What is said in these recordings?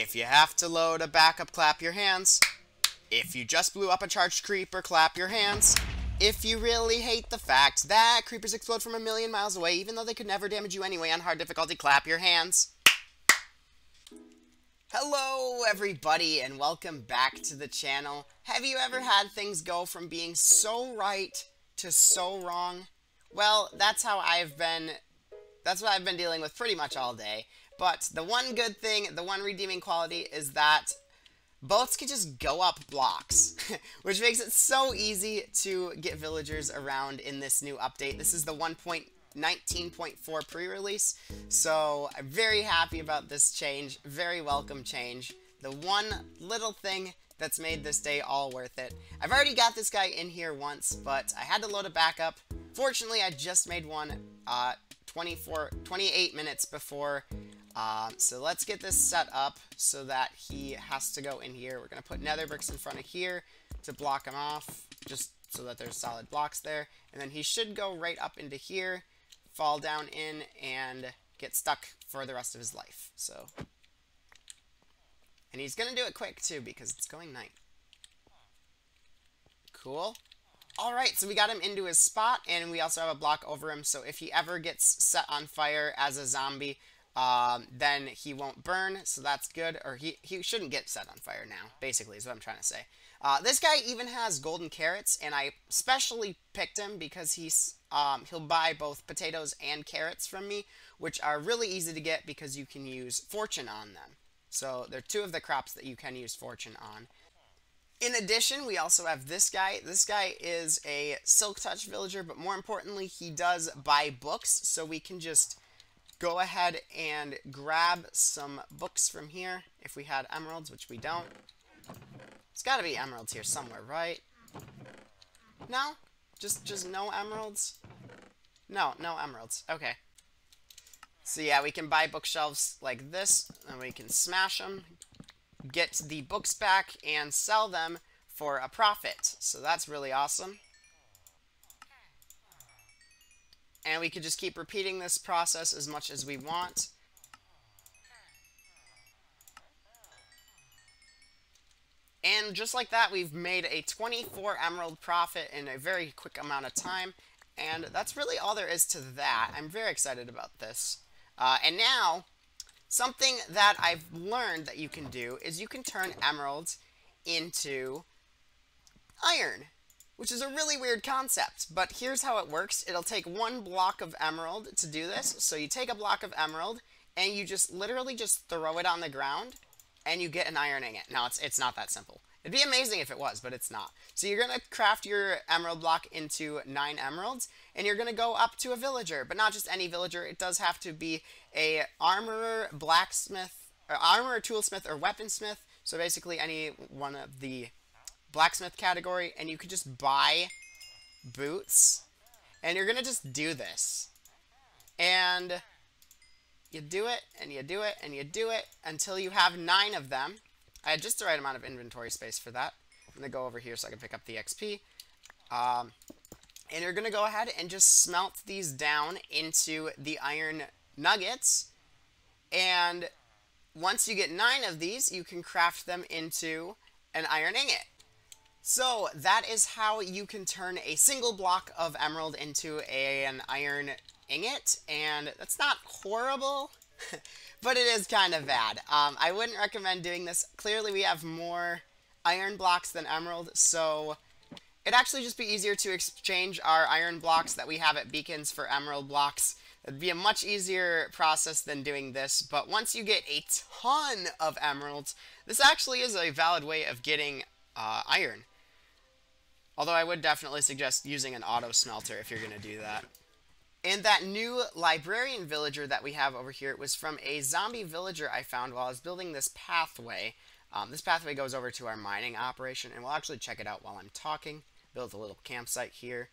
If you have to load a backup, clap your hands. If you just blew up a charged creeper, clap your hands. If you really hate the fact that creepers explode from a million miles away, even though they could never damage you anyway on hard difficulty, clap your hands. Hello, everybody, and welcome back to the channel. Have you ever had things go from being so right to so wrong? Well, that's how I've been, that's what I've been dealing with pretty much all day. But the one good thing, the one redeeming quality is that boats can just go up blocks, which makes it so easy to get villagers around in this new update. This is the 1.19.4 pre-release, so I'm very happy about this change, very welcome change. The one little thing that's made this day all worth it. I've already got this guy in here once, but I had to load a backup. Fortunately, I just made one uh, 24, 28 minutes before um, so let's get this set up so that he has to go in here. We're going to put nether bricks in front of here to block him off, just so that there's solid blocks there. And then he should go right up into here, fall down in, and get stuck for the rest of his life. So, And he's going to do it quick, too, because it's going night. Cool. Alright, so we got him into his spot, and we also have a block over him, so if he ever gets set on fire as a zombie, um, then he won't burn, so that's good. Or he, he shouldn't get set on fire now, basically, is what I'm trying to say. Uh, this guy even has golden carrots, and I specially picked him because he's um, he'll buy both potatoes and carrots from me, which are really easy to get because you can use fortune on them. So they're two of the crops that you can use fortune on. In addition, we also have this guy. This guy is a Silk Touch villager, but more importantly, he does buy books, so we can just go ahead and grab some books from here. If we had emeralds, which we don't. It's got to be emeralds here somewhere, right? No? Just, just no emeralds? No, no emeralds. Okay. So yeah, we can buy bookshelves like this, and we can smash them, get the books back, and sell them for a profit. So that's really awesome. And we could just keep repeating this process as much as we want. And just like that, we've made a 24 emerald profit in a very quick amount of time. And that's really all there is to that. I'm very excited about this. Uh, and now, something that I've learned that you can do is you can turn emeralds into iron which is a really weird concept. But here's how it works. It'll take one block of emerald to do this. So you take a block of emerald, and you just literally just throw it on the ground, and you get an iron ingot. Now, it's, it's not that simple. It'd be amazing if it was, but it's not. So you're going to craft your emerald block into nine emeralds, and you're going to go up to a villager. But not just any villager. It does have to be a armorer, blacksmith, or armorer, toolsmith, or weaponsmith. So basically any one of the blacksmith category, and you could just buy boots. And you're going to just do this. And you do it, and you do it, and you do it until you have nine of them. I had just the right amount of inventory space for that. I'm going to go over here so I can pick up the XP. Um, and you're going to go ahead and just smelt these down into the iron nuggets. And once you get nine of these, you can craft them into an iron ingot. So that is how you can turn a single block of emerald into a, an iron ingot, and that's not horrible, but it is kind of bad. Um, I wouldn't recommend doing this. Clearly we have more iron blocks than emerald, so it'd actually just be easier to exchange our iron blocks that we have at beacons for emerald blocks. It'd be a much easier process than doing this, but once you get a ton of emeralds, this actually is a valid way of getting uh, iron. Although I would definitely suggest using an auto smelter if you're going to do that. And that new librarian villager that we have over here was from a zombie villager I found while I was building this pathway. Um, this pathway goes over to our mining operation, and we'll actually check it out while I'm talking. Built a little campsite here.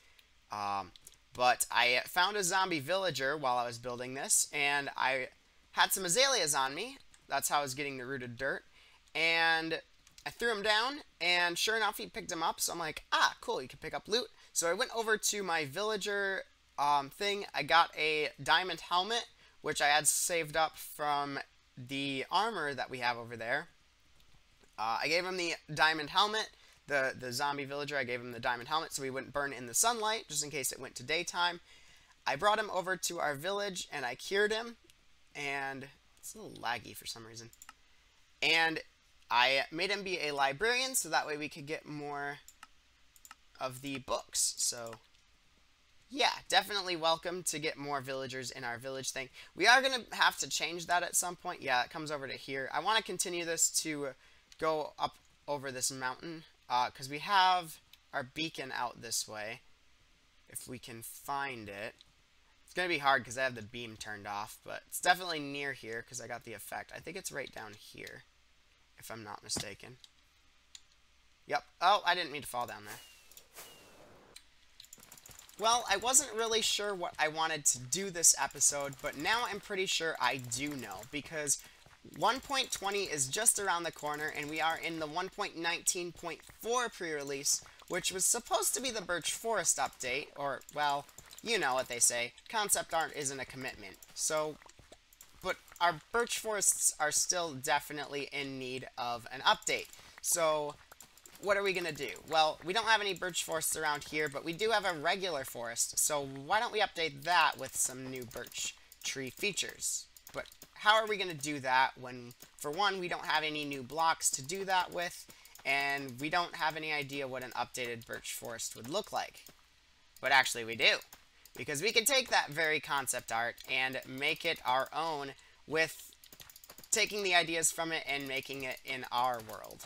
Um, but I found a zombie villager while I was building this, and I had some azaleas on me. That's how I was getting the rooted dirt. And I threw him down, and sure enough, he picked him up. So I'm like, ah, cool, you can pick up loot. So I went over to my villager um, thing. I got a diamond helmet, which I had saved up from the armor that we have over there. Uh, I gave him the diamond helmet. The, the zombie villager, I gave him the diamond helmet so he wouldn't burn in the sunlight, just in case it went to daytime. I brought him over to our village and I cured him. And it's a little laggy for some reason. And I made him be a librarian so that way we could get more of the books. So yeah, definitely welcome to get more villagers in our village thing. We are going to have to change that at some point. Yeah, it comes over to here. I want to continue this to go up over this mountain because uh, we have our beacon out this way. If we can find it. It's going to be hard because I have the beam turned off, but it's definitely near here because I got the effect. I think it's right down here, if I'm not mistaken. Yep. Oh, I didn't mean to fall down there. Well, I wasn't really sure what I wanted to do this episode, but now I'm pretty sure I do know, because 1.20 is just around the corner, and we are in the 1.19.4 pre-release, which was supposed to be the Birch Forest update, or, well, you know what they say, concept art isn't a commitment. So, but our Birch Forests are still definitely in need of an update. So, what are we going to do? Well, we don't have any birch forests around here, but we do have a regular forest, so why don't we update that with some new birch tree features? But how are we going to do that when, for one, we don't have any new blocks to do that with, and we don't have any idea what an updated birch forest would look like? But actually we do, because we can take that very concept art and make it our own with taking the ideas from it and making it in our world.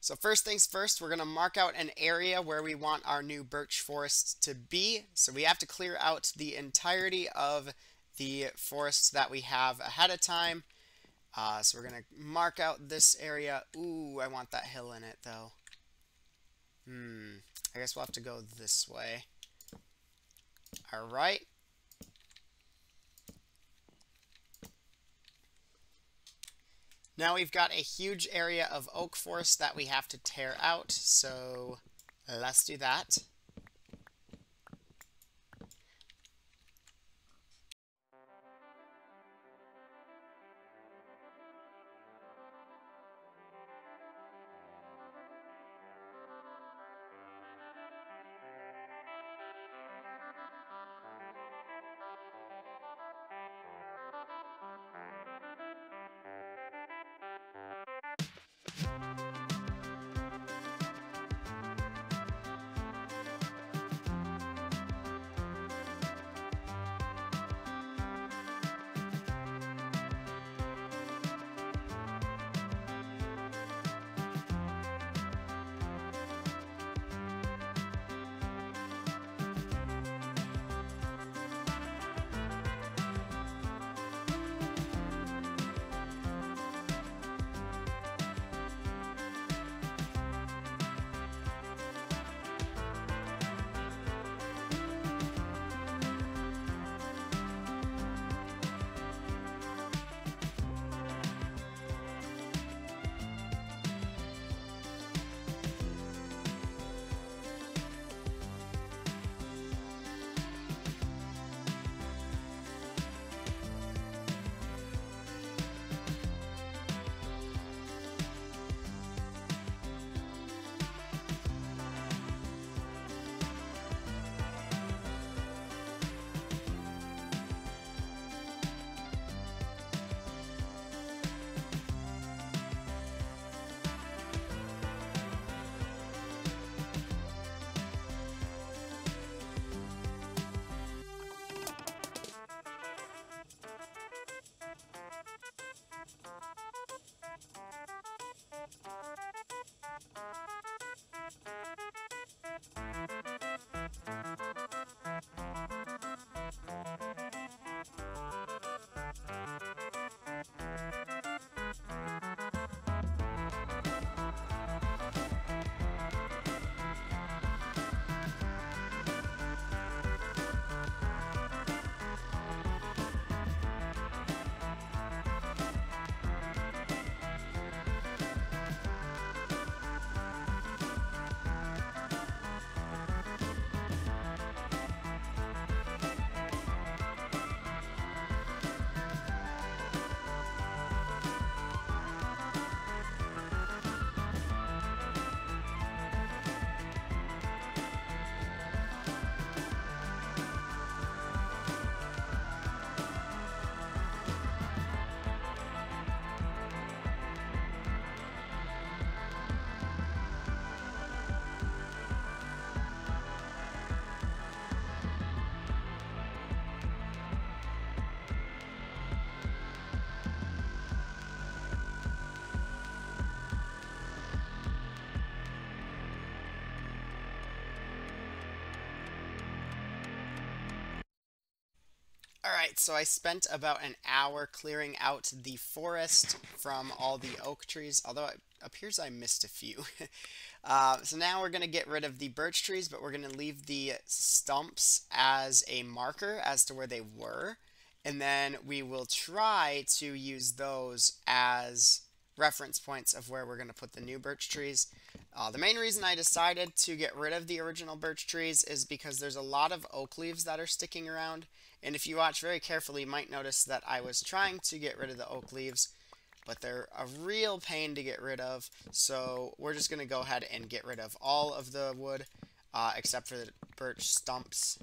So first things first, we're going to mark out an area where we want our new birch forest to be. So we have to clear out the entirety of the forests that we have ahead of time. Uh, so we're going to mark out this area. Ooh, I want that hill in it though. Hmm, I guess we'll have to go this way. Alright, Now we've got a huge area of oak forest that we have to tear out, so let's do that. Alright, so I spent about an hour clearing out the forest from all the oak trees, although it appears I missed a few. uh, so now we're going to get rid of the birch trees, but we're going to leave the stumps as a marker as to where they were. And then we will try to use those as reference points of where we're going to put the new birch trees. Uh, the main reason I decided to get rid of the original birch trees is because there's a lot of oak leaves that are sticking around. And if you watch very carefully, you might notice that I was trying to get rid of the oak leaves, but they're a real pain to get rid of. So we're just going to go ahead and get rid of all of the wood, uh, except for the birch stumps.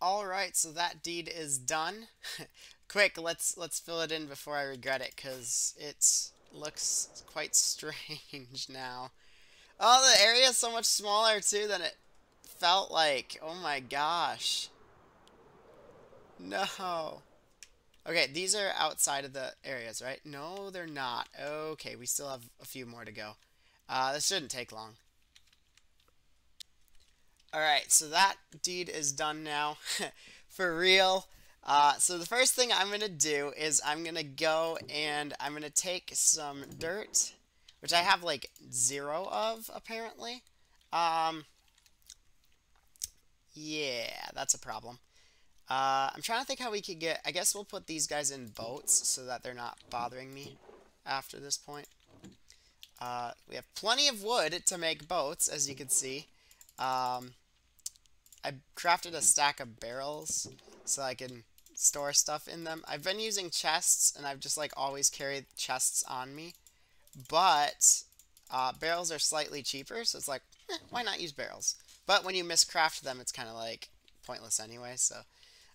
Alright, so that deed is done. Quick, let's let's fill it in before I regret it, because it looks quite strange now. Oh, the area is so much smaller, too, than it felt like. Oh my gosh. No. Okay, these are outside of the areas, right? No, they're not. Okay, we still have a few more to go. Uh, this shouldn't take long. Alright, so that deed is done now. For real. Uh, so the first thing I'm going to do is I'm going to go and I'm going to take some dirt, which I have like zero of, apparently. Um, yeah, that's a problem. Uh, I'm trying to think how we could get... I guess we'll put these guys in boats so that they're not bothering me after this point. Uh, we have plenty of wood to make boats, as you can see. Um, I crafted a stack of barrels so I can store stuff in them. I've been using chests, and I've just like always carried chests on me. But uh, barrels are slightly cheaper, so it's like, eh, why not use barrels? But when you miscraft them, it's kind of like pointless anyway. So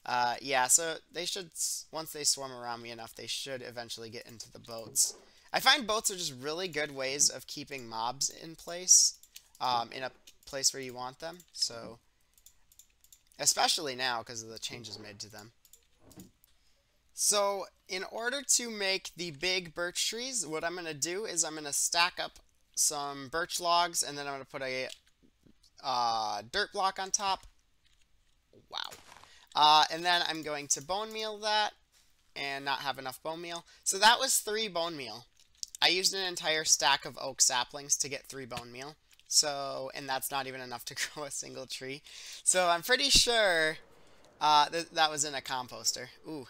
uh, yeah, so they should once they swarm around me enough, they should eventually get into the boats. I find boats are just really good ways of keeping mobs in place, um, in a place where you want them. So especially now because of the changes made to them. So in order to make the big birch trees, what I'm going to do is I'm going to stack up some birch logs and then I'm going to put a uh, dirt block on top. Wow. Uh, and then I'm going to bone meal that and not have enough bone meal. So that was three bone meal. I used an entire stack of oak saplings to get three bone meal. So, and that's not even enough to grow a single tree. So I'm pretty sure uh, th that was in a composter. Ooh,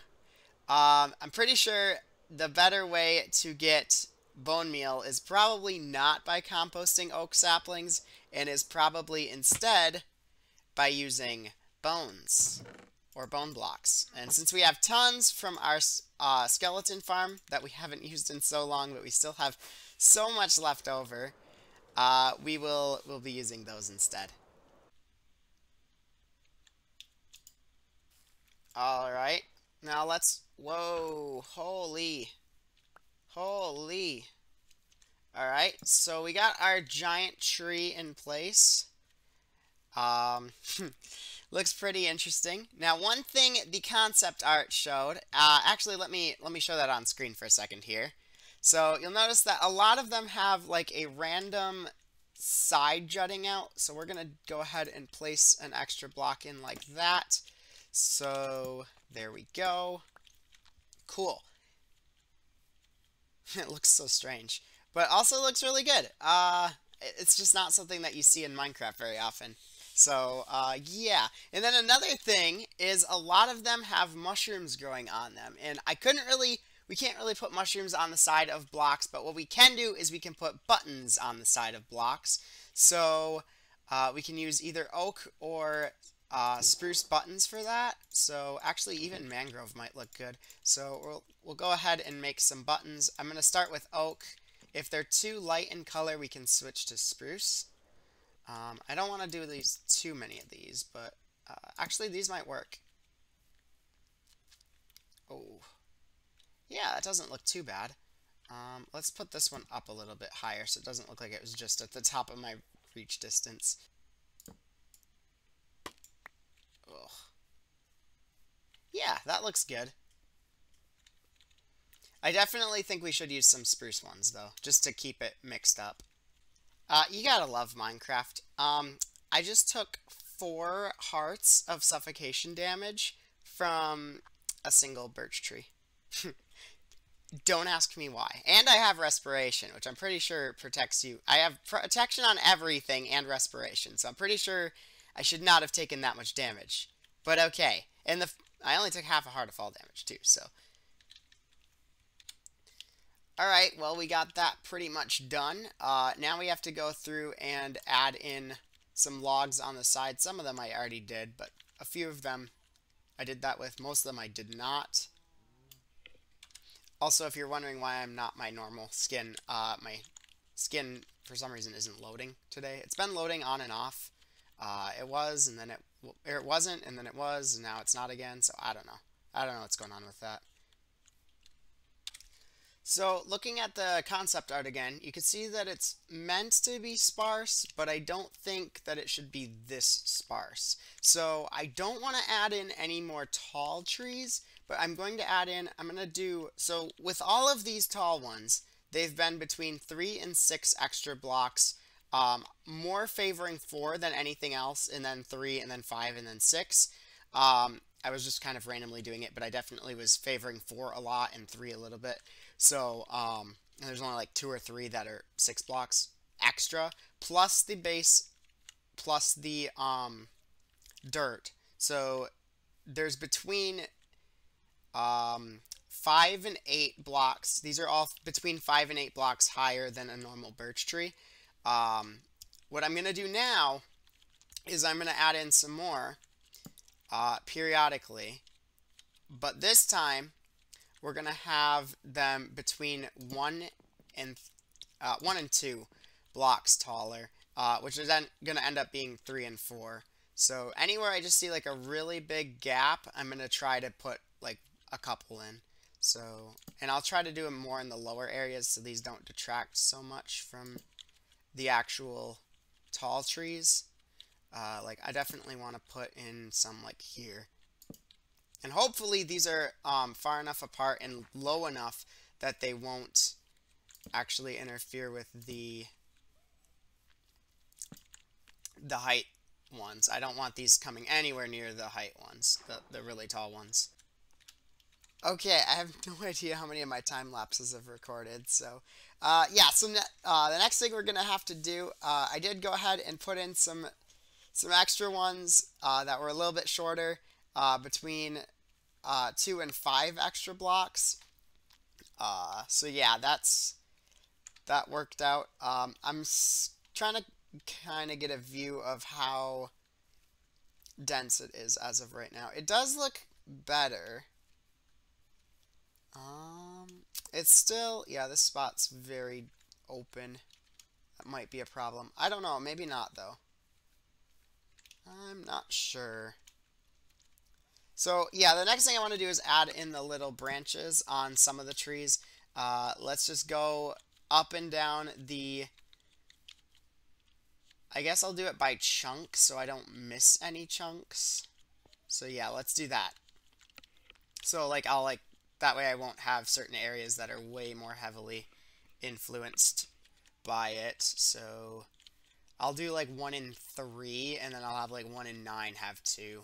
um, I'm pretty sure the better way to get bone meal is probably not by composting oak saplings and is probably instead by using bones or bone blocks. And since we have tons from our uh, skeleton farm that we haven't used in so long, but we still have so much left over, uh, we will we'll be using those instead. All right, now let's Whoa, holy. Holy. Alright, so we got our giant tree in place. Um, looks pretty interesting. Now, one thing the concept art showed, uh, actually, let me let me show that on screen for a second here. So you'll notice that a lot of them have like a random side jutting out. So we're going to go ahead and place an extra block in like that. So there we go. Cool. it looks so strange. But also looks really good. Uh, it's just not something that you see in Minecraft very often. So, uh, yeah. And then another thing is a lot of them have mushrooms growing on them. And I couldn't really, we can't really put mushrooms on the side of blocks, but what we can do is we can put buttons on the side of blocks. So, uh, we can use either oak or uh, spruce buttons for that. So actually even mangrove might look good. So we'll, we'll go ahead and make some buttons. I'm going to start with oak. If they're too light in color, we can switch to spruce. Um, I don't want to do these too many of these, but uh, actually these might work. Oh, yeah, that doesn't look too bad. Um, let's put this one up a little bit higher so it doesn't look like it was just at the top of my reach distance. Yeah, that looks good. I definitely think we should use some spruce ones, though, just to keep it mixed up. Uh, you gotta love Minecraft. Um, I just took four hearts of suffocation damage from a single birch tree. Don't ask me why. And I have respiration, which I'm pretty sure protects you. I have protection on everything and respiration, so I'm pretty sure I should not have taken that much damage. But okay. And the I only took half a heart of fall damage too, so Alright, well we got that pretty much done. Uh, now we have to go through and add in some logs on the side. Some of them I already did, but a few of them I did that with. Most of them I did not. Also, if you're wondering why I'm not my normal skin, uh, my skin for some reason isn't loading today. It's been loading on and off. Uh, it was, and then it, it wasn't, and then it was, and now it's not again, so I don't know. I don't know what's going on with that. So looking at the concept art again, you can see that it's meant to be sparse, but I don't think that it should be this sparse. So I don't want to add in any more tall trees, but I'm going to add in, I'm going to do, so with all of these tall ones, they've been between three and six extra blocks, um, more favoring four than anything else, and then three, and then five, and then six. Um, I was just kind of randomly doing it, but I definitely was favoring four a lot and three a little bit. So um, there's only like two or three that are six blocks extra, plus the base, plus the um, dirt. So there's between um, five and eight blocks. These are all between five and eight blocks higher than a normal birch tree. Um, what I'm going to do now is I'm going to add in some more uh, periodically. But this time, we're going to have them between 1 and uh, 1 and 2 blocks taller, uh, which is then going to end up being 3 and 4. So anywhere I just see like a really big gap, I'm going to try to put like a couple in. So, and I'll try to do them more in the lower areas so these don't detract so much from the actual tall trees. Uh, like I definitely want to put in some like here. And hopefully these are um, far enough apart and low enough that they won't actually interfere with the the height ones. I don't want these coming anywhere near the height ones, the, the really tall ones. Okay, I have no idea how many of my time lapses I've recorded, so uh, yeah, so ne uh, the next thing we're going to have to do, uh, I did go ahead and put in some some extra ones uh, that were a little bit shorter uh, between uh, two and five extra blocks. So yeah, that's that worked out. Um, I'm trying to kind of get a view of how dense it is as of right now. It does look better. Um, it's still, yeah, this spot's very open. That might be a problem. I don't know, maybe not though. I'm not sure. So yeah, the next thing I want to do is add in the little branches on some of the trees. Uh, let's just go up and down the... I guess I'll do it by chunks so I don't miss any chunks. So yeah, let's do that. So like I'll like that way I won't have certain areas that are way more heavily influenced by it. So I'll do like 1 in 3, and then I'll have like 1 in 9 have 2.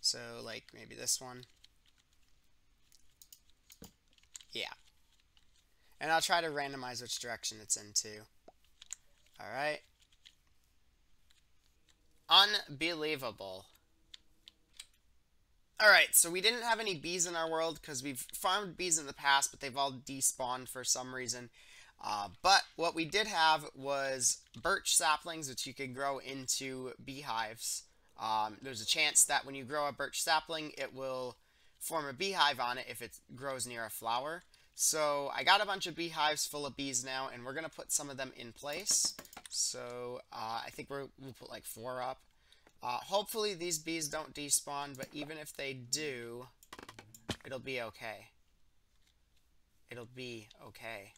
So, like, maybe this one. Yeah. And I'll try to randomize which direction it's into. Alright. Unbelievable. Alright, so we didn't have any bees in our world because we've farmed bees in the past, but they've all despawned for some reason. Uh, but what we did have was birch saplings, which you could grow into beehives. Um, there's a chance that when you grow a birch sapling, it will form a beehive on it if it grows near a flower. So I got a bunch of beehives full of bees now, and we're going to put some of them in place. So uh, I think we will put like four up. Uh, hopefully these bees don't despawn, but even if they do, it'll be okay. It'll be okay.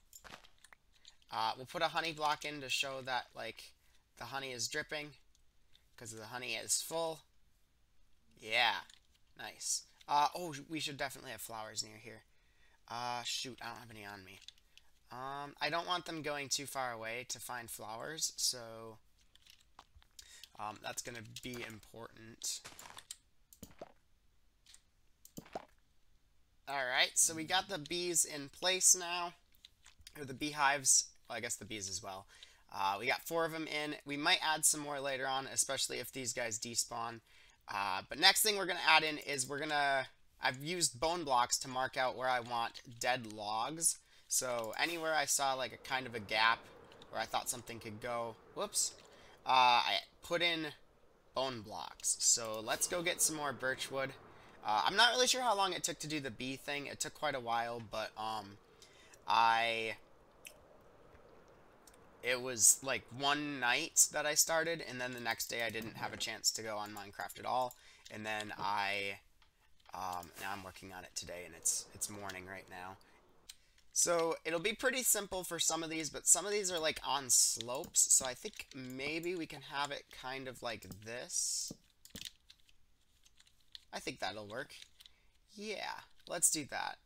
Uh, we'll put a honey block in to show that like the honey is dripping because the honey is full. Yeah, nice. Uh, oh, we should definitely have flowers near here. Uh, shoot, I don't have any on me. Um, I don't want them going too far away to find flowers, so Um, that's going to be important. Alright, so we got the bees in place now. Or the beehives. Well, I guess the bees as well. Uh, we got four of them in. We might add some more later on, especially if these guys despawn. Uh, but next thing we're going to add in is we're going to... I've used bone blocks to mark out where I want dead logs. So anywhere I saw like a kind of a gap where I thought something could go, whoops, uh, I put in bone blocks. So let's go get some more birch wood. Uh, I'm not really sure how long it took to do the bee thing. It took quite a while, but um, I it was like one night that I started, and then the next day I didn't have a chance to go on Minecraft at all. And then I, um, now I'm working on it today, and it's it's morning right now. So it'll be pretty simple for some of these, but some of these are like on slopes, so I think maybe we can have it kind of like this. I think that'll work. Yeah, let's do that.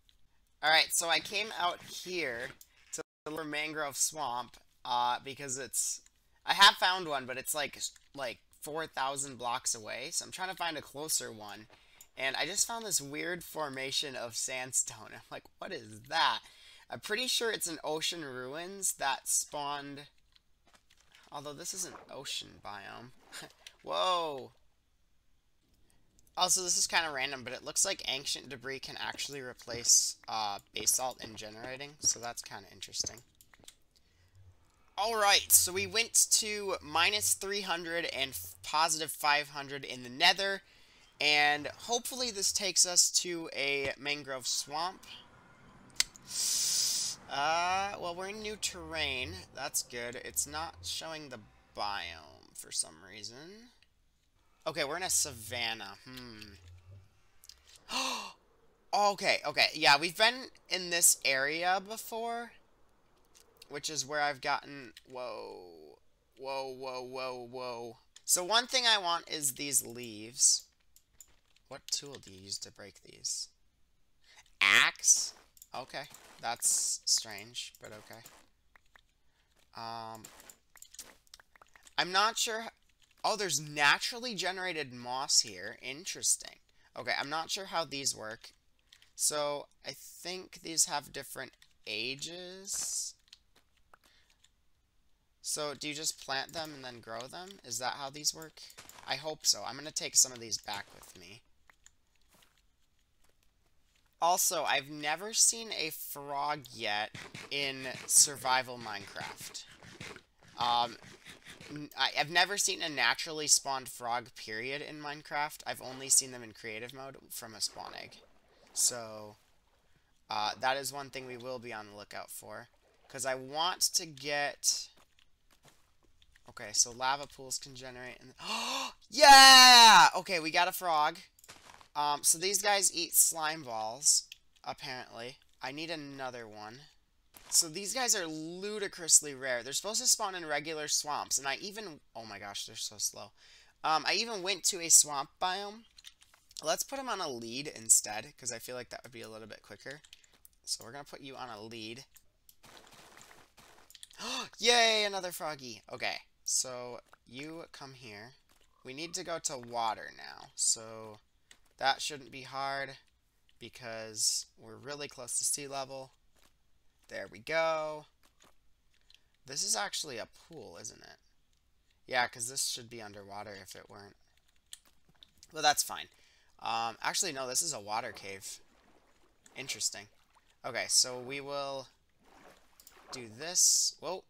Alright, so I came out here to the mangrove swamp, uh, because it's I have found one, but it's like like 4,000 blocks away, so I'm trying to find a closer one. And I just found this weird formation of sandstone. I'm like, what is that? I'm pretty sure it's an ocean ruins that spawned... Although this is an ocean biome. Whoa! Also, this is kind of random, but it looks like ancient debris can actually replace uh, basalt in generating, so that's kind of interesting. Alright, so we went to minus 300 and positive 500 in the nether. And hopefully this takes us to a mangrove swamp. Uh, well, we're in new terrain. That's good. It's not showing the biome for some reason. Okay, we're in a savanna. Hmm. okay, okay. Yeah, we've been in this area before which is where I've gotten... Whoa. Whoa, whoa, whoa, whoa. So one thing I want is these leaves. What tool do you use to break these? Axe? Okay. That's strange, but okay. Um, I'm not sure... Oh, there's naturally generated moss here. Interesting. Okay, I'm not sure how these work. So, I think these have different ages. So do you just plant them and then grow them? Is that how these work? I hope so. I'm going to take some of these back with me. Also, I've never seen a frog yet in survival Minecraft. Um, I've never seen a naturally spawned frog, period, in Minecraft. I've only seen them in creative mode from a spawn egg. So, uh, that is one thing we will be on the lookout for. Because I want to get Okay, so lava pools can generate. And oh, yeah! Okay, we got a frog. Um, so these guys eat slime balls, apparently. I need another one. So these guys are ludicrously rare. They're supposed to spawn in regular swamps, and I even... Oh my gosh, they're so slow. Um, I even went to a swamp biome. Let's put them on a lead instead, because I feel like that would be a little bit quicker. So we're going to put you on a lead. Yay, another froggy. Okay, so you come here. We need to go to water now. So that shouldn't be hard because we're really close to sea level. There we go. This is actually a pool, isn't it? Yeah, because this should be underwater if it weren't. Well, that's fine. Um, actually, no, this is a water cave. Interesting. Okay, so we will do this. Whoa,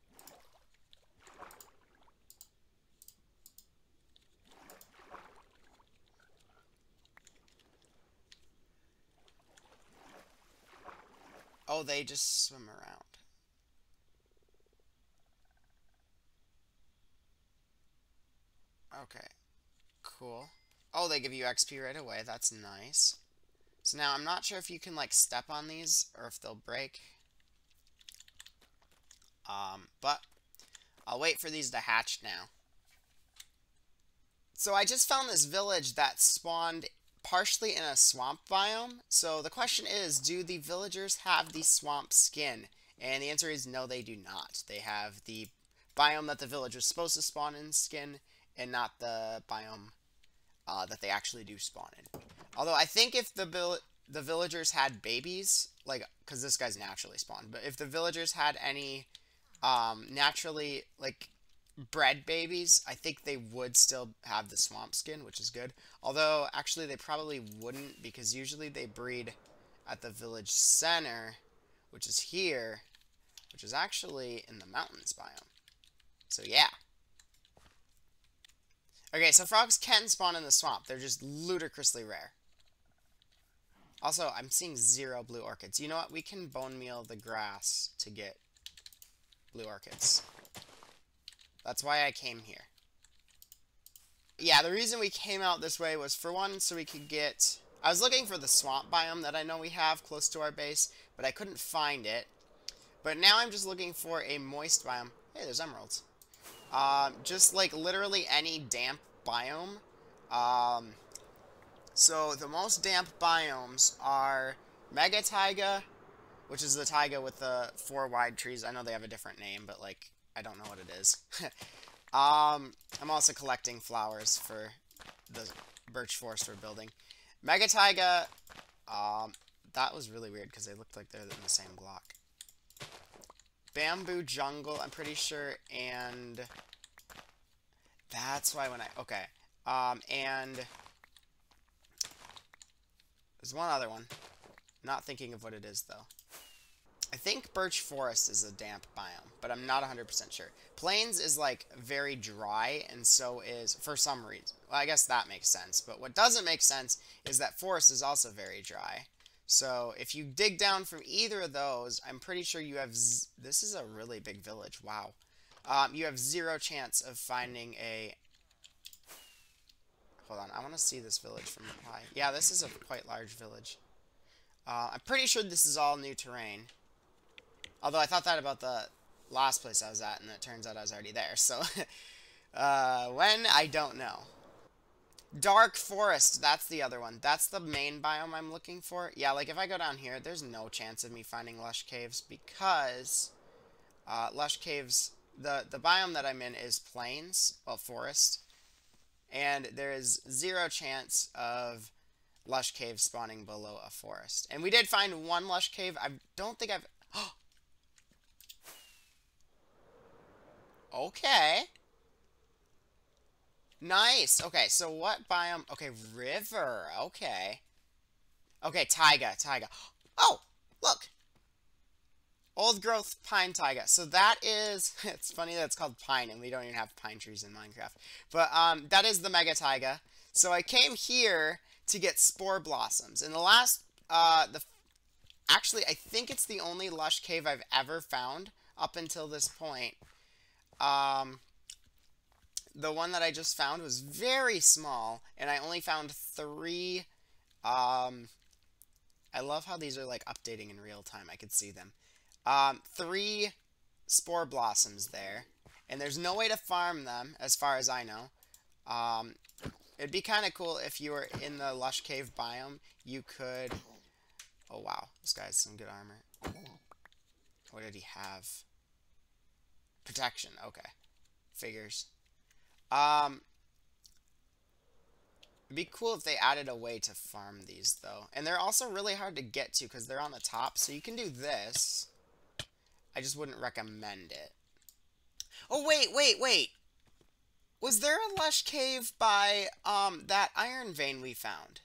Oh, they just swim around. Okay. Cool. Oh, they give you XP right away. That's nice. So now I'm not sure if you can like step on these or if they'll break. Um, but I'll wait for these to hatch now. So I just found this village that spawned partially in a swamp biome. So the question is, do the villagers have the swamp skin? And the answer is no, they do not. They have the biome that the village was supposed to spawn in skin, and not the biome uh, that they actually do spawn in. Although I think if the vill the villagers had babies, like, because this guy's naturally spawned, but if the villagers had any um, naturally, like, bred babies, I think they would still have the swamp skin, which is good. Although, actually, they probably wouldn't, because usually they breed at the village center, which is here, which is actually in the mountains biome. So, yeah. Okay, so frogs can spawn in the swamp. They're just ludicrously rare. Also, I'm seeing zero blue orchids. You know what? We can bone meal the grass to get blue orchids. That's why I came here. Yeah, the reason we came out this way was, for one, so we could get... I was looking for the swamp biome that I know we have close to our base, but I couldn't find it. But now I'm just looking for a moist biome. Hey, there's emeralds. Um, just, like, literally any damp biome. Um, so the most damp biomes are Mega Taiga, which is the taiga with the four wide trees. I know they have a different name, but like I don't know what it is. um, I'm also collecting flowers for the birch forest we're building. Mega Taiga, um, that was really weird because they looked like they're in the same block. Bamboo Jungle, I'm pretty sure, and that's why when I, okay, um, and there's one other one. Not thinking of what it is, though. I think Birch Forest is a damp biome, but I'm not 100% sure. Plains is, like, very dry, and so is, for some reason. Well, I guess that makes sense, but what doesn't make sense is that Forest is also very dry. So, if you dig down from either of those, I'm pretty sure you have... this is a really big village, wow. Um, you have zero chance of finding a Hold on, I want to see this village from up high. Yeah, this is a quite large village. Uh, I'm pretty sure this is all new terrain. Although I thought that about the last place I was at, and it turns out I was already there. So, uh, when? I don't know. Dark Forest, that's the other one. That's the main biome I'm looking for. Yeah, like if I go down here, there's no chance of me finding Lush Caves because uh, Lush Caves, the, the biome that I'm in is plains, well, forest and there is zero chance of lush cave spawning below a forest. And we did find one lush cave. I don't think I've... okay. Nice. Okay, so what biome? Okay, river. Okay. Okay, taiga, taiga. Oh, look. Old growth pine taiga. So that is, it's funny that it's called pine and we don't even have pine trees in Minecraft. But um, that is the mega taiga. So I came here to get spore blossoms. In the last, uh, the actually, I think it's the only lush cave I've ever found up until this point. Um, the one that I just found was very small, and I only found three. Um, I love how these are like updating in real time. I could see them. Um, three spore blossoms there. And there's no way to farm them, as far as I know. Um, it'd be kind of cool if you were in the Lush Cave biome. You could... Oh, wow. This guy has some good armor. What did he have? Protection. Okay. Figures. Um, It'd be cool if they added a way to farm these, though. And they're also really hard to get to because they're on the top. So you can do this. I just wouldn't recommend it. Oh, wait, wait, wait. Was there a lush cave by um, that iron vein we found?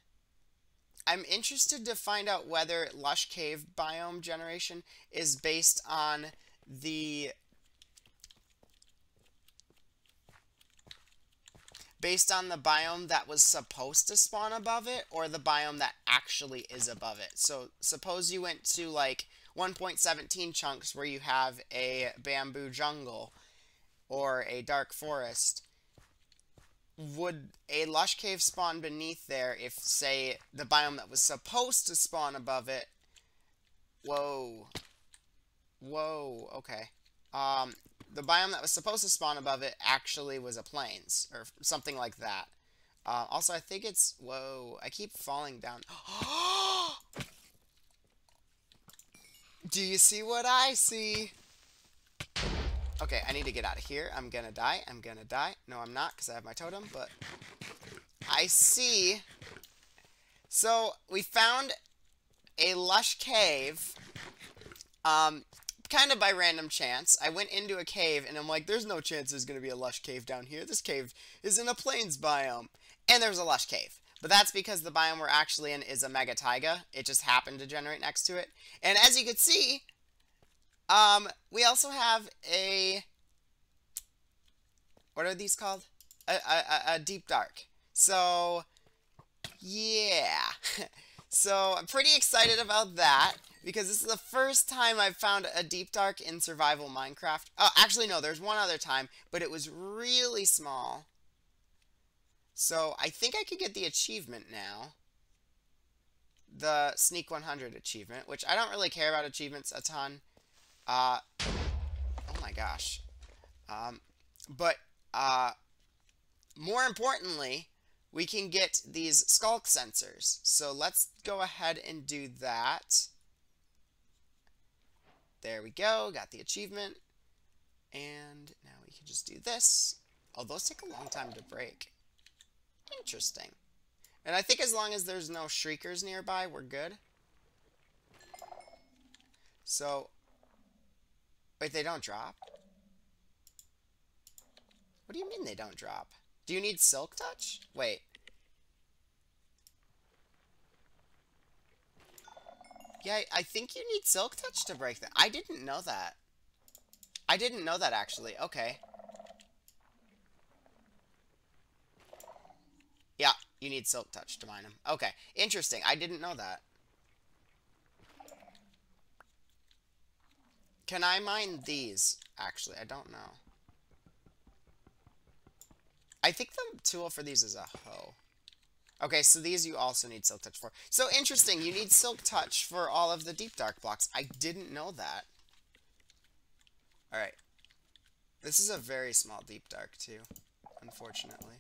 I'm interested to find out whether lush cave biome generation is based on the based on the biome that was supposed to spawn above it or the biome that actually is above it. So suppose you went to like 1.17 chunks where you have a bamboo jungle or a dark forest, would a lush cave spawn beneath there if, say, the biome that was supposed to spawn above it... Whoa. Whoa, okay. Um, the biome that was supposed to spawn above it actually was a plains, or something like that. Uh, also, I think it's... Whoa, I keep falling down. Do you see what I see? Okay, I need to get out of here. I'm gonna die. I'm gonna die. No, I'm not, because I have my totem, but... I see... So, we found a lush cave. Um, kind of by random chance. I went into a cave, and I'm like, there's no chance there's gonna be a lush cave down here. This cave is in a plains biome. And there's a lush cave. But that's because the biome we're actually in is a mega taiga. It just happened to generate next to it. And as you can see, um, we also have a... What are these called? A, a, a deep dark. So, yeah. so, I'm pretty excited about that. Because this is the first time I've found a deep dark in survival Minecraft. Oh, actually, no, there's one other time. But it was really small. So, I think I could get the achievement now the Sneak 100 achievement, which I don't really care about achievements a ton. Uh, oh my gosh. Um, but uh, more importantly, we can get these sculk sensors. So let's go ahead and do that. There we go, got the achievement. And now we can just do this. Oh, those take a long time to break. Interesting. And I think as long as there's no shriekers nearby, we're good. So, Wait, they don't drop? What do you mean they don't drop? Do you need Silk Touch? Wait. Yeah, I think you need Silk Touch to break them. I didn't know that. I didn't know that, actually. Okay. Yeah, you need Silk Touch to mine them. Okay, interesting. I didn't know that. Can I mine these? Actually, I don't know. I think the tool for these is a hoe. Okay, so these you also need Silk Touch for. So interesting, you need Silk Touch for all of the Deep Dark blocks. I didn't know that. Alright. This is a very small Deep Dark, too. Unfortunately.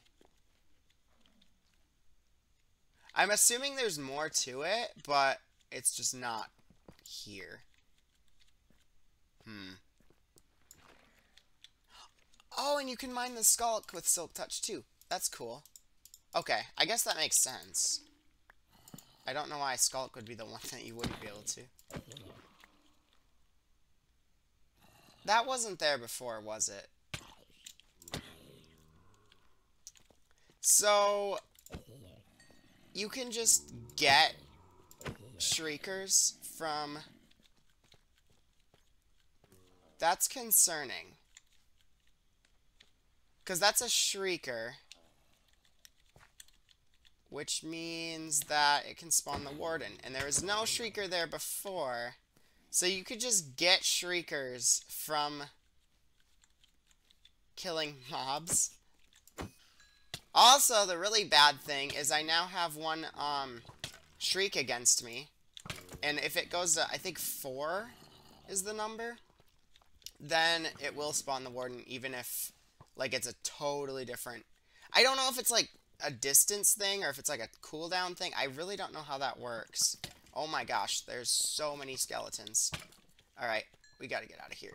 I'm assuming there's more to it, but it's just not here. Hmm. Oh, and you can mine the Sculk with Silk Touch too. That's cool. Okay, I guess that makes sense. I don't know why Sculk would be the one that you wouldn't be able to. That wasn't there before, was it? So, you can just get Shriekers from that's concerning. Because that's a Shrieker. Which means that it can spawn the Warden. And there was no Shrieker there before. So you could just get Shriekers from killing mobs. Also, the really bad thing is I now have one um, Shriek against me. And if it goes to, I think, 4 is the number then it will spawn the warden even if like it's a totally different I don't know if it's like a distance thing or if it's like a cooldown thing. I really don't know how that works. Oh my gosh, there's so many skeletons. Alright, we gotta get out of here.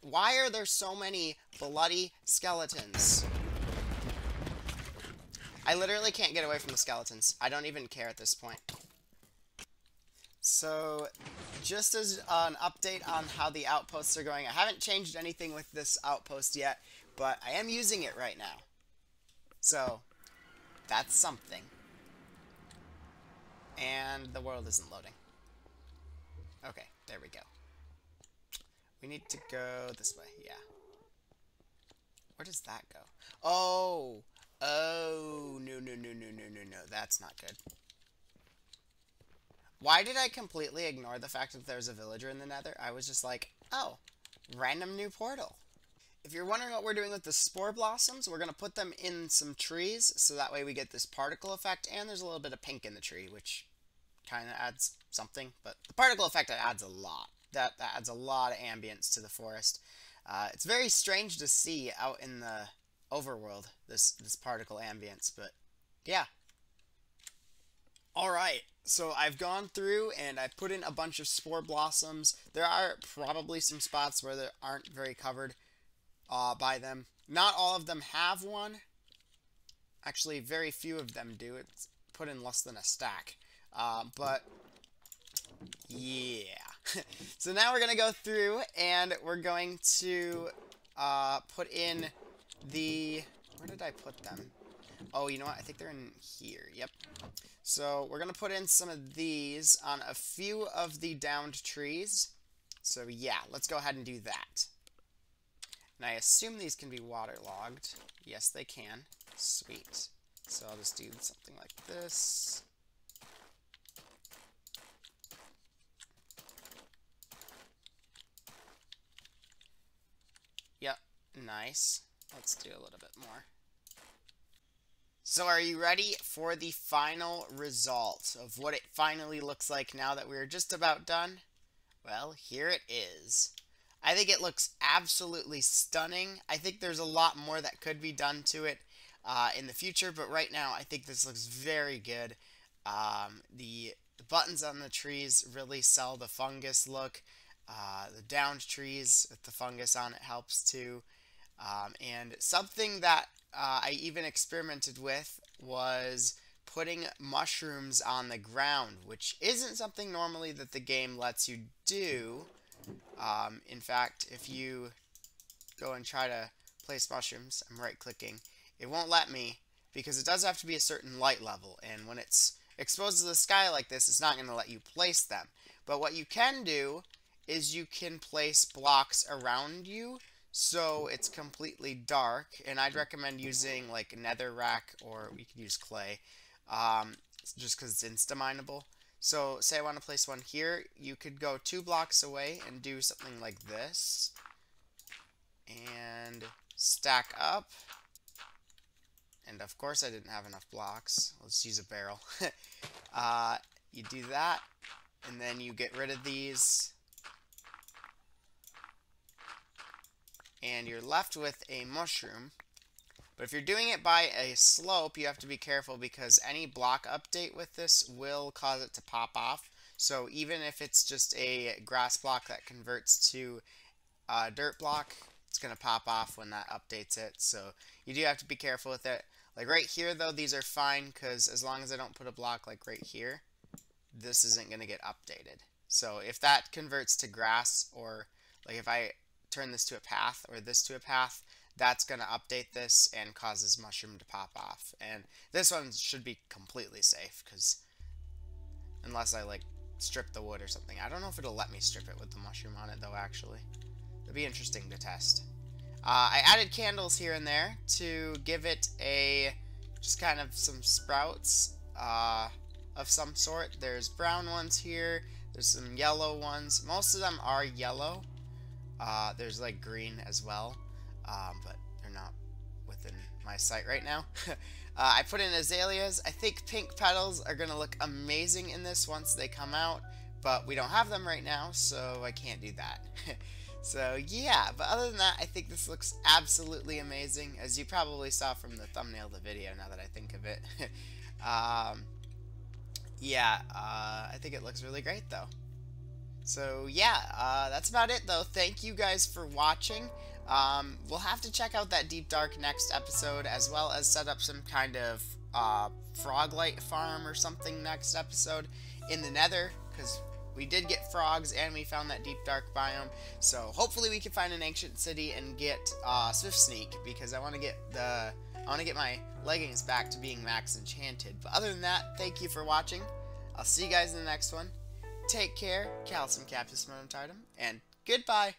Why are there so many bloody skeletons? I literally can't get away from the skeletons. I don't even care at this point. So, just as an update on how the outposts are going, I haven't changed anything with this outpost yet, but I am using it right now. So, that's something. And the world isn't loading. Okay, there we go. We need to go this way, yeah. Where does that go? Oh! Oh, no, no, no, no, no, no, no. That's not good. Why did I completely ignore the fact that there's a villager in the nether? I was just like, oh, random new portal. If you're wondering what we're doing with the spore blossoms, we're going to put them in some trees, so that way we get this particle effect, and there's a little bit of pink in the tree, which kind of adds something, but the particle effect adds a lot. That, that adds a lot of ambience to the forest. Uh, it's very strange to see out in the overworld, this, this particle ambience, but yeah. Alright, so I've gone through and I put in a bunch of spore blossoms. There are probably some spots where they aren't very covered uh, by them. Not all of them have one. Actually, very few of them do. It's put in less than a stack. Uh, but, yeah. so now we're going to go through and we're going to uh, put in the... Where did I put them? Oh, you know what? I think they're in here. Yep. So we're going to put in some of these on a few of the downed trees. So yeah, let's go ahead and do that. And I assume these can be waterlogged. Yes, they can. Sweet. So I'll just do something like this. Yep, nice. Let's do a little bit more. So are you ready for the final result of what it finally looks like now that we're just about done? Well, here it is. I think it looks absolutely stunning. I think there's a lot more that could be done to it uh, in the future, but right now I think this looks very good. Um, the, the, buttons on the trees really sell the fungus look. Uh, the downed trees with the fungus on it helps too. Um, and something that uh, I even experimented with was putting mushrooms on the ground, which isn't something normally that the game lets you do. Um, in fact, if you go and try to place mushrooms, I'm right clicking, it won't let me because it does have to be a certain light level and when it's exposed to the sky like this it's not going to let you place them. But what you can do is you can place blocks around you so it's completely dark and I'd recommend using like netherrack or we could use clay um, just because it's insta-mineable. So say I want to place one here, you could go two blocks away and do something like this. And stack up. And of course I didn't have enough blocks. Let's use a barrel. uh, you do that, and then you get rid of these. And you're left with a mushroom. But if you're doing it by a slope, you have to be careful because any block update with this will cause it to pop off. So even if it's just a grass block that converts to a dirt block, it's going to pop off when that updates it. So you do have to be careful with it. Like right here, though, these are fine because as long as I don't put a block like right here, this isn't going to get updated. So if that converts to grass or like if I turn this to a path or this to a path, that's going to update this and cause this mushroom to pop off. And this one should be completely safe because unless I like strip the wood or something. I don't know if it'll let me strip it with the mushroom on it though actually. It'd be interesting to test. Uh, I added candles here and there to give it a just kind of some sprouts uh, of some sort. There's brown ones here. There's some yellow ones. Most of them are yellow. Uh, there's like green as well um, but they're not within my sight right now. uh, I put in azaleas. I think pink petals are going to look amazing in this once they come out, but we don't have them right now, so I can't do that. so yeah, but other than that, I think this looks absolutely amazing, as you probably saw from the thumbnail of the video now that I think of it. um, yeah, uh, I think it looks really great though. So yeah, uh, that's about it though. Thank you guys for watching. Um, we'll have to check out that Deep Dark next episode, as well as set up some kind of uh, froglight farm or something next episode in the nether, because we did get frogs and we found that deep dark biome. So hopefully we can find an ancient city and get uh, Swift Sneak, because I want to get the I want to get my leggings back to being max enchanted. But other than that, thank you for watching. I'll see you guys in the next one. Take care, Calcium Cactus Monotardum, and goodbye.